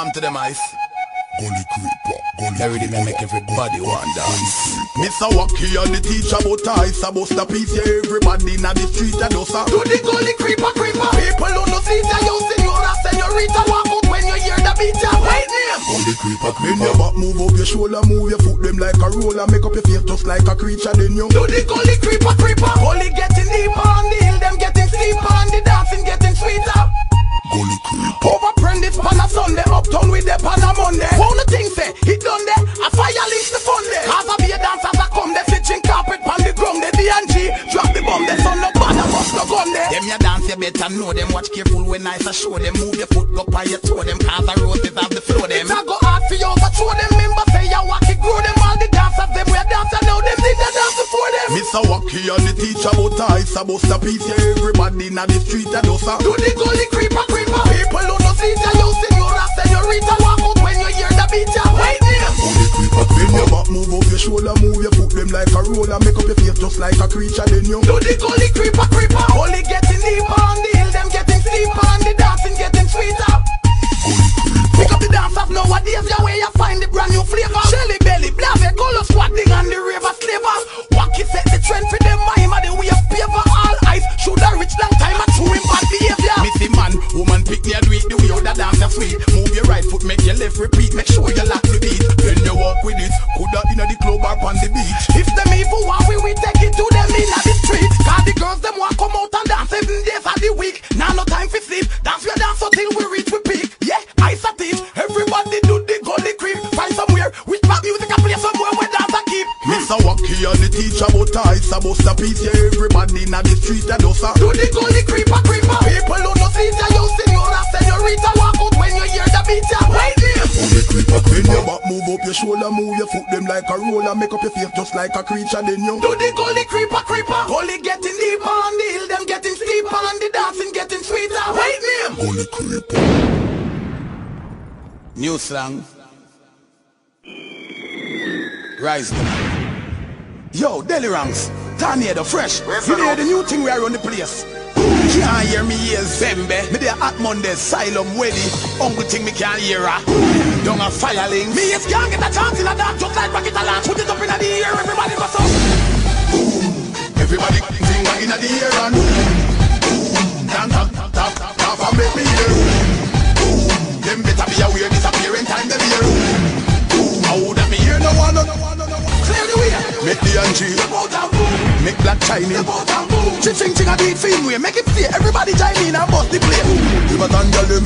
warm to them ice. Gully Creepa, gully Every day creeper, make everybody gully want dance. Mr. Wacky and the teacher but I a bust a piece yeah, everybody in the street a does a Do the gully Creepa creeper People who no see ya You senora senorita Walk out when you hear the beat ya Wait name Gully Creepa, Bend creeper. your back, move up your shoulder, move your foot them like a roller Make up your face just like a creature then you Do the gully Creepa creeper Uptown with the pan a Monday Phone the thing say It done there A fire links the fun there Cause I be a dancers a come They stitching carpet pan the ground They D&G Drop the bomb They son no bad bust no gun there Them ya dance, you better know them. Watch careful when I say show them. Move your foot, go by your toe them. Cause the roses have the flow them. It a go hard for you overthrow them Member say ya walk it grow them All the dancers them we a dancer now Them did the dance before them Mr. Wacky and the teacher but I a bust a piece yeah, everybody in the street a does a Do the gully Creepa shoulder, move your foot them like a roller Make up your face just like a creature then you Do the gully Creepa creeper. Gully getting deeper on the hill Them Wacky and the teacher but I a bust a piece yeah, everybody inna the street a does a Do the gully Creepa creeper People who no see ya, you senora senorita Walk out when you hear the beat ya Wait name Gully Creepa, Bend your creeper. back, move up your shoulder, move your foot them like a roller Make up your face just like a creature then you Do the gully Creepa creeper Gully getting deeper on the hill Them getting steeper On the dancing getting sweeter Wait name Gully Creepa. New slang. Rise them. Yo, Delly Ranx. Tornado fresh. You hear the new thing we are on the place. Can't hear me here, Zembe. Me there at Monday, Asylum, Weddy. Uncle thing me can't hear her. Don't a fire link. Me is can't get a chance in a dark Just like rocket and G. Make black Chinese. Ching ching ching a beat film way. Make it stay. Everybody join in and bust the play. River and girl them.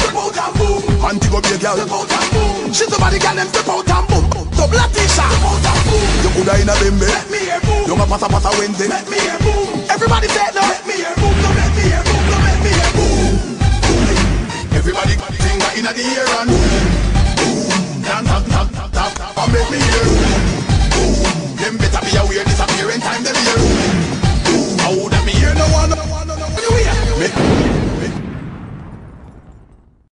Auntie go be a girl. She's somebody girl them step out and boom. Double a t-shirt. You coulda in a bimbe. Let me hear boom Young a passa passa Wednesday. Everybody